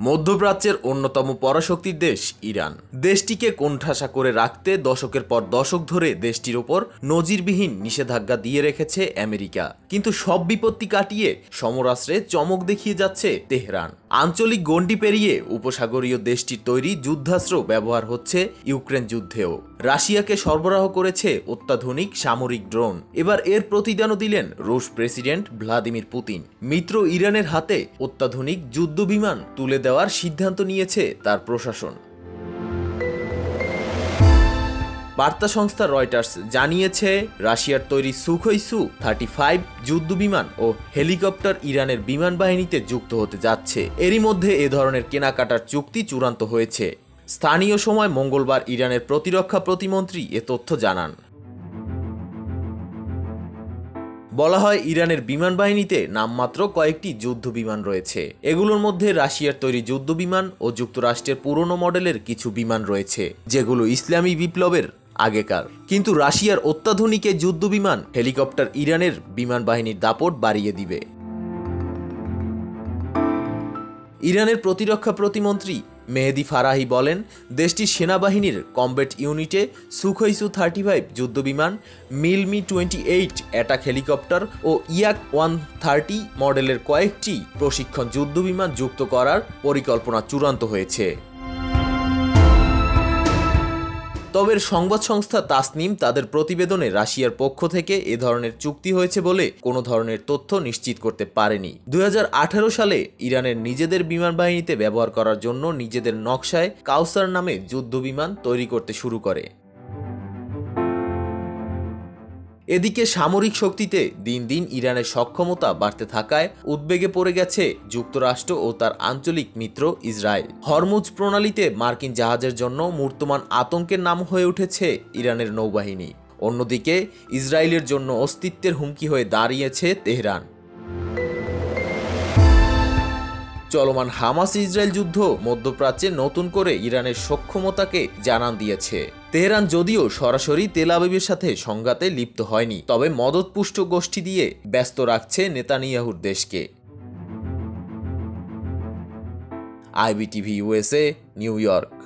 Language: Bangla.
মধ্যপ্রাচ্যের অন্যতম পরাশক্তির দেশ ইরান। দেশটিকে কোণঠাসা করে রাখতে দশকের পর দশক ধরে দেশটির ওপর নজিরবিহীন নিষেধাজ্ঞা দিয়ে রেখেছে আমেরিকা। কিন্তু সব বিপত্তি কাটিয়ে সমরাস্ত্রে চমক দেখিয়ে যাচ্ছে তেহরান। আঞ্চলিক গণ্ডি পেরিয়ে উপসাগরীয় দেশটির তৈরি যুদ্ধাস্ত্র ব্যবহার হচ্ছে ইউক্রেন যুদ্ধেও। রাশিয়াকে সরবরাহ করেছে অত্যাধুনিক সামরিক ড্রোন। এবার এর প্রতিদানও দিলেন রুশ প্রেসিডেন্ট ভ্লাদিমির পুতিন। মিত্র ইরানের হাতে অত্যাধুনিক যুদ্ধবিমান তুলে দেওয়ার সিদ্ধান্ত নিয়েছে তার প্রশাসন। বার্তা সংস্থা রয়টার্স জানিয়েছে, রাশিয়ার তৈরি সুখই সু থার্টি ফাইভ যুদ্ধবিমান ও হেলিকপ্টার ইরানের বিমান বাহিনীতে যুক্ত হতে যাচ্ছে। এরই মধ্যে এ ধরনের কেনাকাটার চুক্তি চূড়ান্ত হয়েছে। স্থানীয় সময় মঙ্গলবার ইরানের প্রতিরক্ষা প্রতিমন্ত্রী এ তথ্য জানান। বলা হয় ইরানের বিমান বাহিনীতে নামমাত্র কয়েকটি যুদ্ধ বিমান রয়েছে। এগুলোর মধ্যে রাশিয়ার তৈরি যুদ্ধ বিমান ও যুক্তরাষ্ট্রের পুরনো মডেলের কিছু বিমান রয়েছে, যেগুলো ইসলামী বিপ্লবের আগেকার। কিন্তু রাশিয়ার অত্যাধুনিক যুদ্ধ বিমান হেলিকপ্টার ইরানের বিমান বাহিনীর দাপট বাড়িয়ে দিবে। ইরানের প্রতিরক্ষা প্রতিমন্ত্রী মেহেদি ফারাহি বলেন, দেশটির সেনাবাহিনীর কমব্যাট ইউনিটে সুখইসু থার্টি ফাইভ যুদ্ধবিমান, Mil Mi twenty eight attack helicopter ও ইয়াক ওয়ান থার্টি মডেলের কয়েকটি প্রশিক্ষণ যুদ্ধবিমান যুক্ত করার পরিকল্পনা চূড়ান্ত হয়েছে। তবে সংবাদ সংস্থা তাসনিম তাদের প্রতিবেদনে রাশিয়ার পক্ষ থেকে এ ধরনের চুক্তি হয়েছে বলে কোনো ধরনের তথ্য নিশ্চিত করতে পারেনি। দু হাজার আঠেরো সালে ইরানের নিজেদের বিমান বাহিনীতে ব্যবহার করার জন্য নিজেদের নকশায় কাউসার নামে যুদ্ধ বিমান তৈরি করতে শুরু করে। এদিকে সামরিক শক্তিতে দিন দিন ইরানের সক্ষমতা বাড়তে থাকায় উদ্বেগে পড়ে গেছে যুক্তরাষ্ট্র ও তার আঞ্চলিক মিত্র ইসরায়েল। হরমুজ প্রণালীতে মার্কিন জাহাজের জন্য মূর্তমান আতঙ্কের নাম হয়ে উঠেছে ইরানের নৌবাহিনী। অন্যদিকে ইসরায়েলের জন্য অস্তিত্বের হুমকি হয়ে দাঁড়িয়েছে তেহরান। চলমান হামাস ইসরায়েল যুদ্ধ মধ্যপ্রাচ্যে নতুন করে ইরানের সক্ষমতাকে জানান দিয়েছে। তেহরান যদিও সরাসরি তেল আবিবের সাথে সংঘাতে লিপ্ত হয়নি, তবে মদতপুষ্ট গোষ্ঠী দিয়ে ব্যস্ত রাখছে নেতানিয়াহুর দেশকে। IBTV USA New York.